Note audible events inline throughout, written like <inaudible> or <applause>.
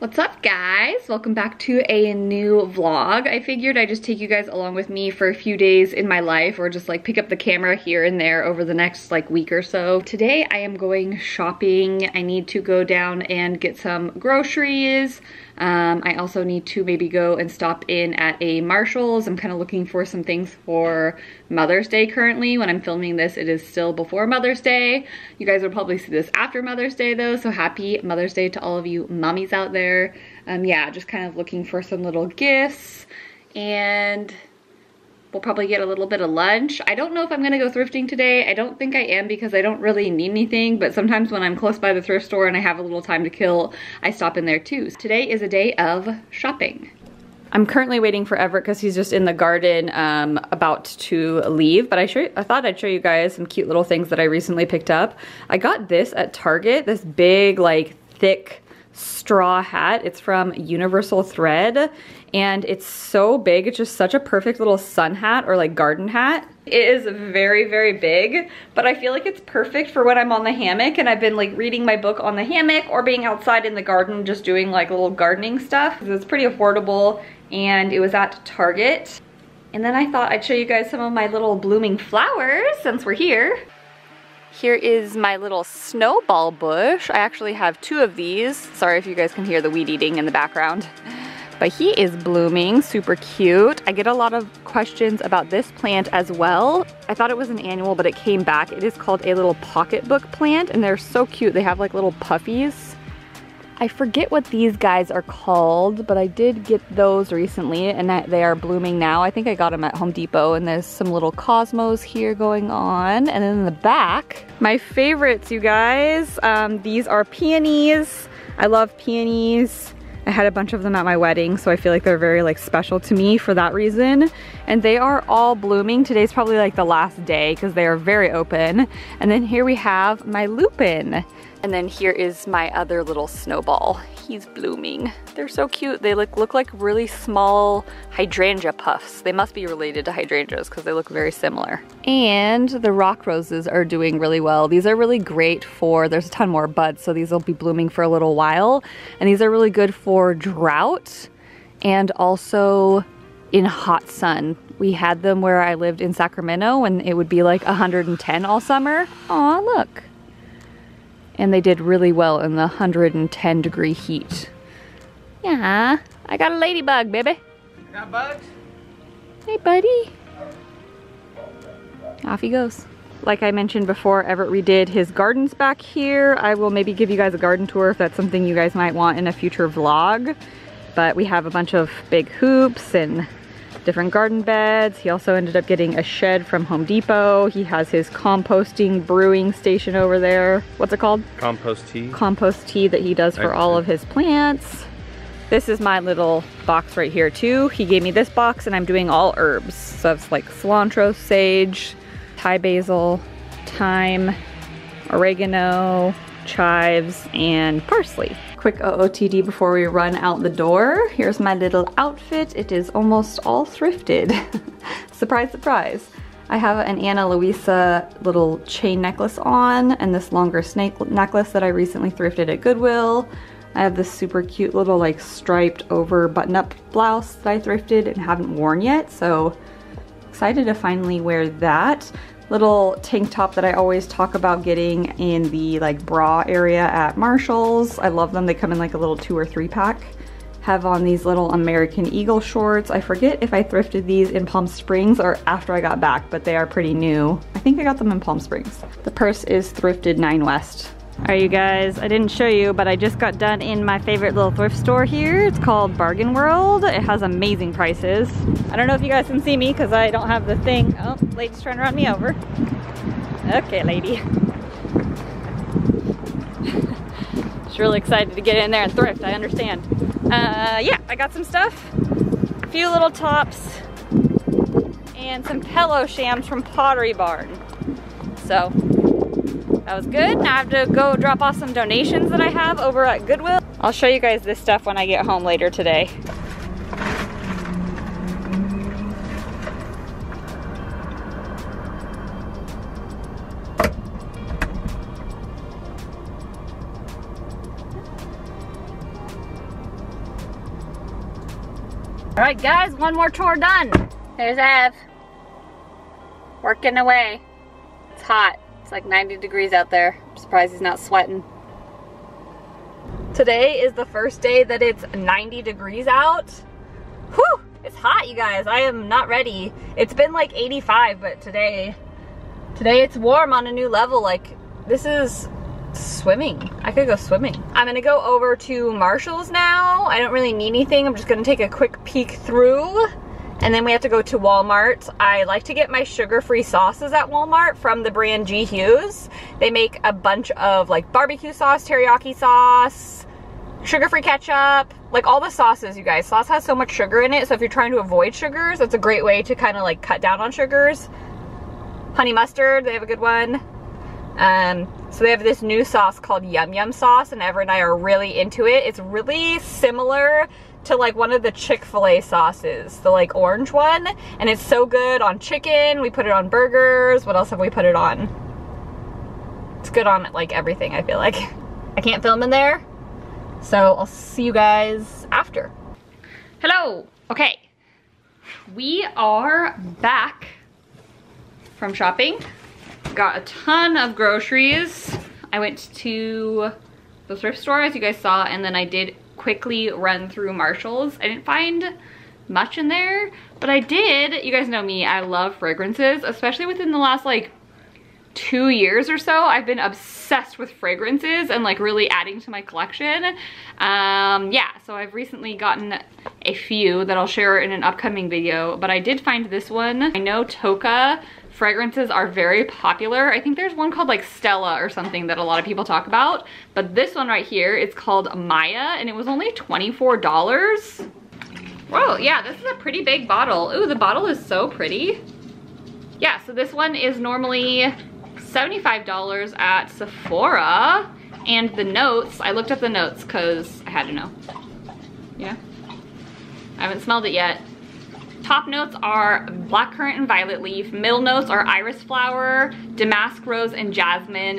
What's up guys? Welcome back to a new vlog. I figured I'd just take you guys along with me for a few days in my life or just like pick up the camera here and there over the next like week or so. Today I am going shopping. I need to go down and get some groceries. Um, I also need to maybe go and stop in at a Marshall's. I'm kind of looking for some things for Mother's Day currently. When I'm filming this, it is still before Mother's Day. You guys will probably see this after Mother's Day though, so happy Mother's Day to all of you mommies out there. Um, yeah, just kind of looking for some little gifts and We'll probably get a little bit of lunch. I don't know if I'm gonna go thrifting today. I don't think I am because I don't really need anything, but sometimes when I'm close by the thrift store and I have a little time to kill, I stop in there too. Today is a day of shopping. I'm currently waiting for Everett because he's just in the garden um, about to leave, but I, show, I thought I'd show you guys some cute little things that I recently picked up. I got this at Target, this big like thick straw hat. It's from Universal Thread and it's so big. It's just such a perfect little sun hat or like garden hat. It is very, very big, but I feel like it's perfect for when I'm on the hammock and I've been like reading my book on the hammock or being outside in the garden just doing like little gardening stuff. It's pretty affordable and it was at Target. And then I thought I'd show you guys some of my little blooming flowers since we're here. Here is my little snowball bush. I actually have two of these. Sorry if you guys can hear the weed eating in the background. But he is blooming, super cute. I get a lot of questions about this plant as well. I thought it was an annual, but it came back. It is called a little pocketbook plant and they're so cute. They have like little puffies I forget what these guys are called, but I did get those recently and they are blooming now. I think I got them at Home Depot and there's some little cosmos here going on. And then in the back, my favorites, you guys. Um, these are peonies. I love peonies. I had a bunch of them at my wedding, so I feel like they're very like special to me for that reason. And they are all blooming. Today's probably like the last day because they are very open. And then here we have my lupin. And then here is my other little snowball. He's blooming. They're so cute. They look, look like really small hydrangea puffs. They must be related to hydrangeas because they look very similar. And the rock roses are doing really well. These are really great for, there's a ton more buds, so these will be blooming for a little while. And these are really good for drought and also in hot sun. We had them where I lived in Sacramento and it would be like 110 all summer. Aw, look and they did really well in the 110 degree heat. Yeah, I got a ladybug, baby. Got bugs? Hey, buddy. Off he goes. Like I mentioned before, Everett redid his gardens back here. I will maybe give you guys a garden tour if that's something you guys might want in a future vlog. But we have a bunch of big hoops and different garden beds. He also ended up getting a shed from Home Depot. He has his composting brewing station over there. What's it called? Compost tea. Compost tea that he does for all of his plants. This is my little box right here too. He gave me this box and I'm doing all herbs. So it's like cilantro, sage, Thai basil, thyme, oregano, chives, and parsley quick OOTD before we run out the door. Here's my little outfit. It is almost all thrifted. <laughs> surprise, surprise. I have an Ana Luisa little chain necklace on and this longer snake necklace that I recently thrifted at Goodwill. I have this super cute little like striped over button-up blouse that I thrifted and haven't worn yet, so excited to finally wear that little tank top that I always talk about getting in the like bra area at Marshall's. I love them. They come in like a little two or three pack. Have on these little American Eagle shorts. I forget if I thrifted these in Palm Springs or after I got back, but they are pretty new. I think I got them in Palm Springs. The purse is thrifted Nine West. Alright you guys, I didn't show you, but I just got done in my favorite little thrift store here. It's called Bargain World. It has amazing prices. I don't know if you guys can see me because I don't have the thing. Oh, lady's trying to run me over. Okay, lady. <laughs> She's really excited to get in there and thrift, I understand. Uh, yeah, I got some stuff. A few little tops and some pillow shams from Pottery Barn. So that was good. Now I have to go drop off some donations that I have over at Goodwill. I'll show you guys this stuff when I get home later today. All right, guys, one more tour done. There's Ev. Working away. It's hot. It's like 90 degrees out there. I'm surprised he's not sweating. Today is the first day that it's 90 degrees out. Whew, it's hot, you guys. I am not ready. It's been like 85, but today, today it's warm on a new level. Like, this is swimming. I could go swimming. I'm gonna go over to Marshall's now. I don't really need anything. I'm just gonna take a quick peek through and then we have to go to Walmart. I like to get my sugar-free sauces at Walmart from the brand G. Hughes. They make a bunch of like barbecue sauce, teriyaki sauce, sugar-free ketchup, like all the sauces, you guys. Sauce has so much sugar in it, so if you're trying to avoid sugars, that's a great way to kind of like cut down on sugars. Honey mustard, they have a good one. Um, so they have this new sauce called Yum Yum sauce and Ever and I are really into it. It's really similar to like one of the Chick-fil-A sauces, the like orange one. And it's so good on chicken. We put it on burgers. What else have we put it on? It's good on like everything, I feel like. <laughs> I can't film in there. So I'll see you guys after. Hello. Okay. We are back from shopping. Got a ton of groceries. I went to the thrift store as you guys saw and then I did quickly run through Marshall's. I didn't find much in there, but I did. You guys know me, I love fragrances, especially within the last like two years or so, I've been obsessed with fragrances and like really adding to my collection. Um, yeah, so I've recently gotten a few that I'll share in an upcoming video, but I did find this one. I know Tocca fragrances are very popular. I think there's one called like Stella or something that a lot of people talk about. But this one right here, it's called Maya and it was only $24. Whoa, yeah, this is a pretty big bottle. Ooh, the bottle is so pretty. Yeah, so this one is normally $75 at Sephora. And the notes, I looked up the notes because I had to know. Yeah. I haven't smelled it yet. Top notes are blackcurrant and violet leaf. Middle notes are iris flower, damask rose, and jasmine.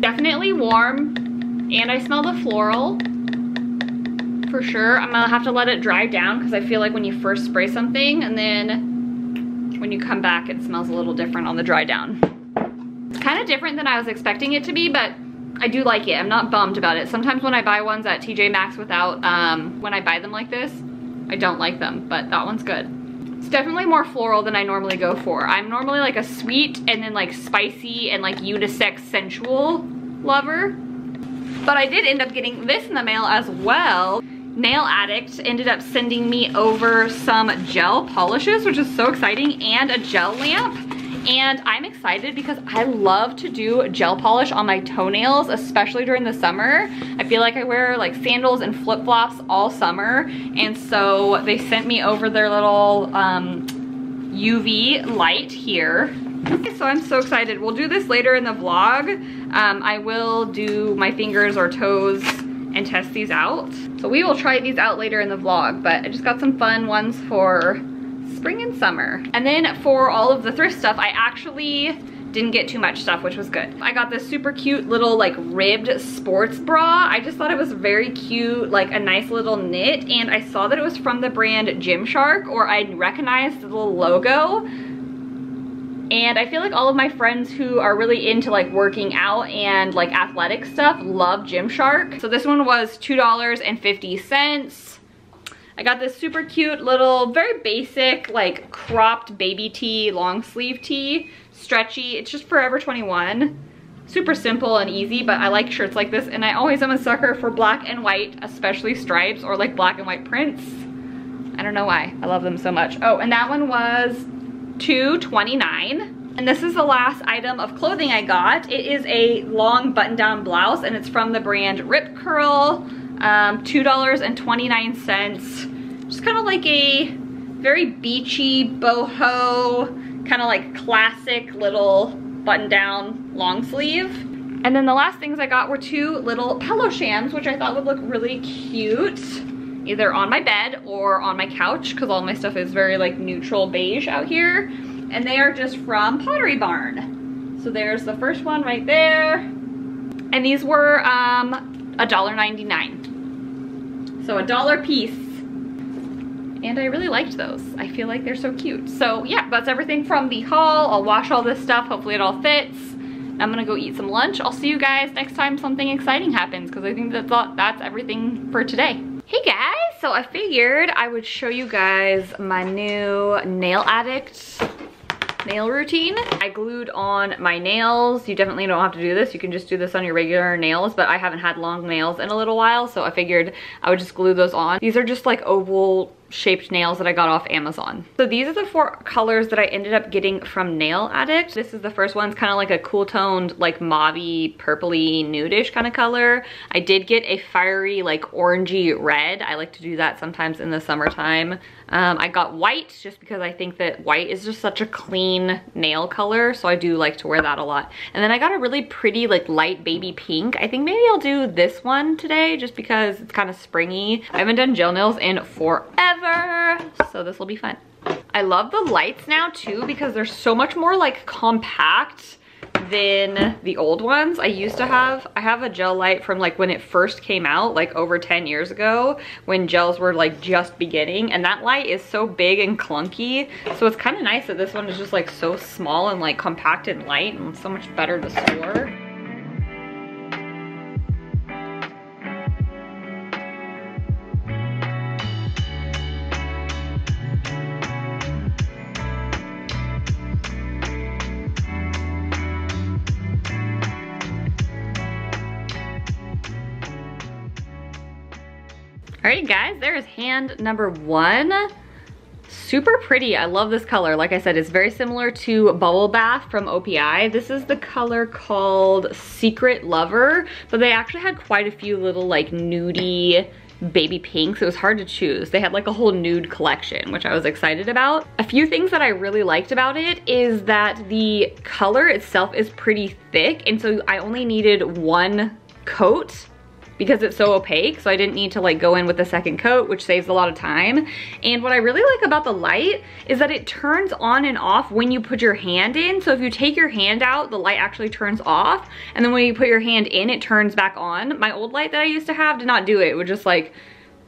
Definitely warm, and I smell the floral for sure. I'm gonna have to let it dry down because I feel like when you first spray something and then when you come back, it smells a little different on the dry down. It's kind of different than I was expecting it to be, but I do like it. I'm not bummed about it. Sometimes when I buy ones at TJ Maxx without, um, when I buy them like this, I don't like them, but that one's good. It's definitely more floral than I normally go for. I'm normally like a sweet and then like spicy and like unisex sensual lover. But I did end up getting this in the mail as well. Nail Addict ended up sending me over some gel polishes, which is so exciting, and a gel lamp and I'm excited because I love to do gel polish on my toenails, especially during the summer. I feel like I wear like sandals and flip-flops all summer, and so they sent me over their little um, UV light here. Okay, so I'm so excited. We'll do this later in the vlog. Um, I will do my fingers or toes and test these out. So we will try these out later in the vlog, but I just got some fun ones for spring and summer. And then for all of the thrift stuff, I actually didn't get too much stuff, which was good. I got this super cute little like ribbed sports bra. I just thought it was very cute, like a nice little knit. And I saw that it was from the brand Gymshark or I recognized the little logo. And I feel like all of my friends who are really into like working out and like athletic stuff love Gymshark. So this one was $2.50. I got this super cute little, very basic, like cropped baby tee, long sleeve tee, stretchy. It's just Forever 21. Super simple and easy, but I like shirts like this and I always am a sucker for black and white, especially stripes or like black and white prints. I don't know why, I love them so much. Oh, and that one was $2.29. And this is the last item of clothing I got. It is a long button-down blouse and it's from the brand Rip Curl um, $2.29. Just kind of like a very beachy, boho, kind of like classic little button down long sleeve. And then the last things I got were two little pillow shams, which I thought would look really cute, either on my bed or on my couch, because all my stuff is very like neutral beige out here. And they are just from Pottery Barn. So there's the first one right there. And these were um, $1.99. So a dollar piece. And I really liked those. I feel like they're so cute. So yeah, that's everything from the haul. I'll wash all this stuff. Hopefully it all fits. I'm gonna go eat some lunch. I'll see you guys next time something exciting happens because I think that's, all, that's everything for today. Hey guys, so I figured I would show you guys my new Nail Addict nail routine. I glued on my nails. You definitely don't have to do this. You can just do this on your regular nails, but I haven't had long nails in a little while, so I figured I would just glue those on. These are just like oval shaped nails that I got off Amazon. So these are the four colors that I ended up getting from Nail Addict. This is the first one. It's kind of like a cool toned, like mauvey, purpley, nudish kind of color. I did get a fiery, like orangey red. I like to do that sometimes in the summertime. Um, I got white just because I think that white is just such a clean nail color. So I do like to wear that a lot. And then I got a really pretty, like light baby pink. I think maybe I'll do this one today just because it's kind of springy. I haven't done gel nails in forever so this will be fun. I love the lights now too because they're so much more like compact than the old ones. I used to have, I have a gel light from like when it first came out, like over 10 years ago, when gels were like just beginning. And that light is so big and clunky. So it's kind of nice that this one is just like so small and like compact and light and so much better to store. Alright guys, there is hand number one. Super pretty, I love this color. Like I said, it's very similar to Bubble Bath from OPI. This is the color called Secret Lover, but they actually had quite a few little like nudie baby pinks. It was hard to choose. They had like a whole nude collection, which I was excited about. A few things that I really liked about it is that the color itself is pretty thick, and so I only needed one coat because it's so opaque so I didn't need to like go in with a second coat which saves a lot of time. And what I really like about the light is that it turns on and off when you put your hand in. So if you take your hand out the light actually turns off and then when you put your hand in it turns back on. My old light that I used to have did not do it. It would just like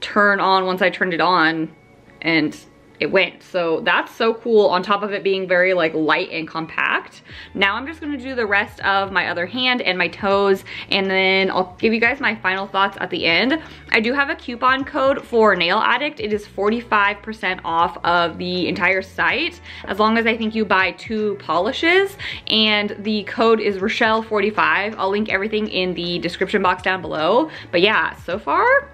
turn on once I turned it on and it went. So that's so cool on top of it being very like light and compact. Now I'm just gonna do the rest of my other hand and my toes and then I'll give you guys my final thoughts at the end. I do have a coupon code for Nail Addict. It is 45% off of the entire site as long as I think you buy two polishes and the code is Rachelle45. I'll link everything in the description box down below. But yeah, so far,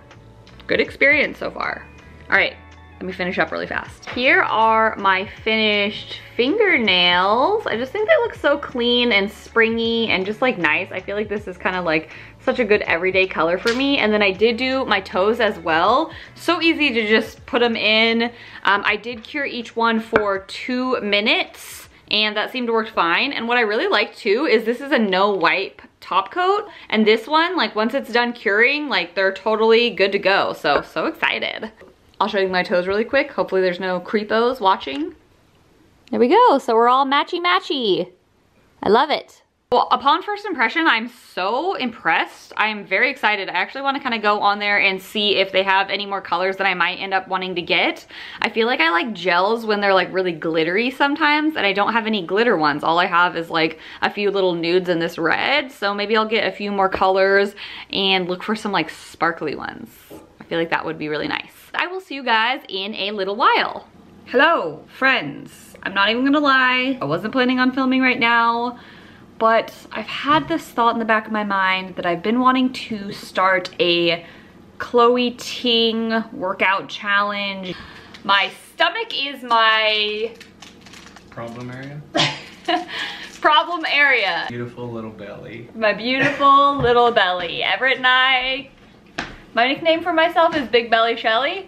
good experience so far. All right, let me finish up really fast. Here are my finished fingernails. I just think they look so clean and springy and just like nice. I feel like this is kind of like such a good everyday color for me. And then I did do my toes as well. So easy to just put them in. Um, I did cure each one for two minutes and that seemed to work fine. And what I really like too is this is a no wipe top coat and this one like once it's done curing like they're totally good to go so so excited I'll show you my toes really quick. Hopefully there's no creepos watching. There we go. So we're all matchy matchy. I love it. Well, upon first impression, I'm so impressed. I'm very excited. I actually want to kind of go on there and see if they have any more colors that I might end up wanting to get. I feel like I like gels when they're like really glittery sometimes, and I don't have any glitter ones. All I have is like a few little nudes in this red, so maybe I'll get a few more colors and look for some like sparkly ones. I feel like that would be really nice. I will see you guys in a little while. Hello, friends. I'm not even gonna lie, I wasn't planning on filming right now, but I've had this thought in the back of my mind that I've been wanting to start a Chloe Ting workout challenge. My stomach is my... Problem area? <laughs> problem area. Beautiful little belly. My beautiful little belly. Everett and I my nickname for myself is Big Belly Shelly.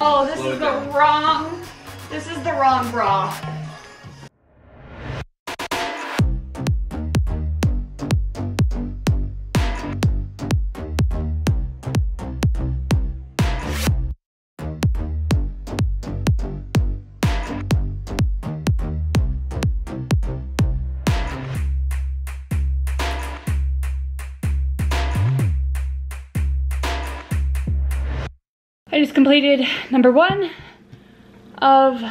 Oh, this is the wrong, this is the wrong bra. Completed number one of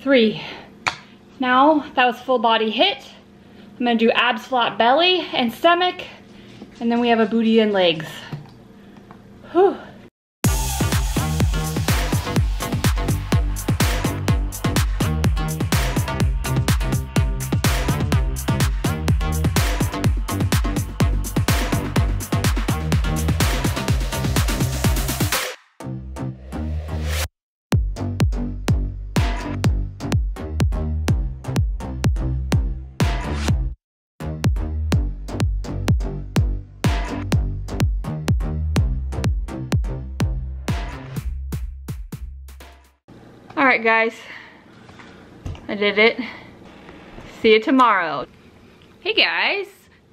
three. Now that was full body HIIT. I'm gonna do abs, flat belly, and stomach, and then we have a booty and legs. Whew. Right, guys. I did it. See you tomorrow. Hey, guys.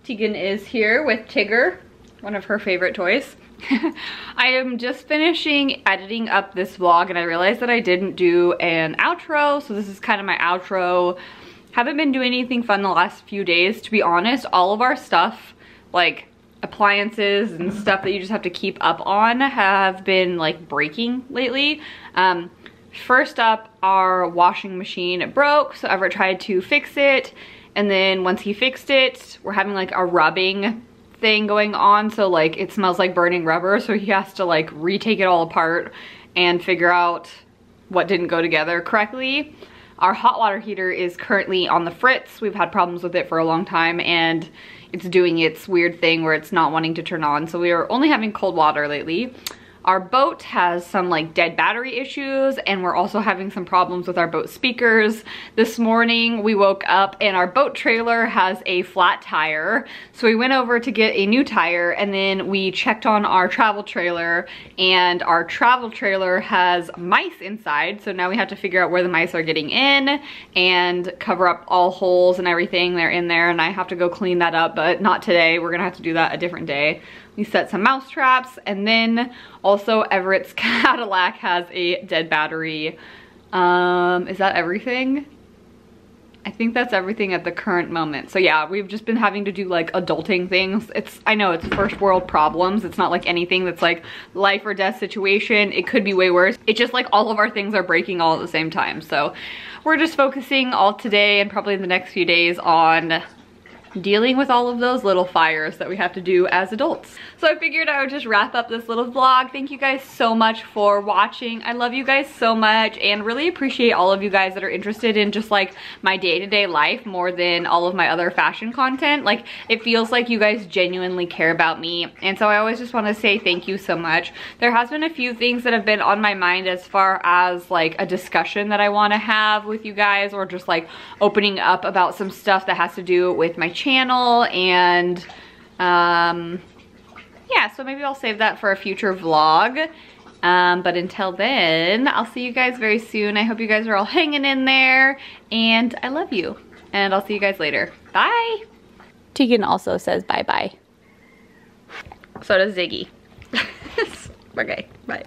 Tegan is here with Tigger, one of her favorite toys. <laughs> I am just finishing editing up this vlog and I realized that I didn't do an outro, so this is kind of my outro. Haven't been doing anything fun the last few days. To be honest, all of our stuff, like appliances and stuff that you just have to keep up on have been like breaking lately. Um, First up, our washing machine broke, so Everett tried to fix it. And then once he fixed it, we're having like a rubbing thing going on. So like it smells like burning rubber. So he has to like retake it all apart and figure out what didn't go together correctly. Our hot water heater is currently on the fritz. We've had problems with it for a long time and it's doing its weird thing where it's not wanting to turn on. So we are only having cold water lately. Our boat has some like dead battery issues and we're also having some problems with our boat speakers. This morning we woke up and our boat trailer has a flat tire. So we went over to get a new tire and then we checked on our travel trailer and our travel trailer has mice inside. So now we have to figure out where the mice are getting in and cover up all holes and everything. They're in there and I have to go clean that up, but not today. We're gonna have to do that a different day. We set some mouse traps and then also Everett's <laughs> Cadillac has a dead battery. Um, is that everything? I think that's everything at the current moment. So yeah, we've just been having to do like adulting things. It's, I know it's first world problems. It's not like anything that's like life or death situation. It could be way worse. It's just like all of our things are breaking all at the same time. So we're just focusing all today and probably in the next few days on dealing with all of those little fires that we have to do as adults. So I figured I would just wrap up this little vlog. Thank you guys so much for watching. I love you guys so much and really appreciate all of you guys that are interested in just like my day-to-day -day life more than all of my other fashion content. Like it feels like you guys genuinely care about me. And so I always just want to say thank you so much. There has been a few things that have been on my mind as far as like a discussion that I want to have with you guys or just like opening up about some stuff that has to do with my channel and um, yeah, so maybe I'll save that for a future vlog. Um, but until then, I'll see you guys very soon. I hope you guys are all hanging in there and I love you. And I'll see you guys later. Bye. Tegan also says bye-bye. So does Ziggy. <laughs> okay, bye.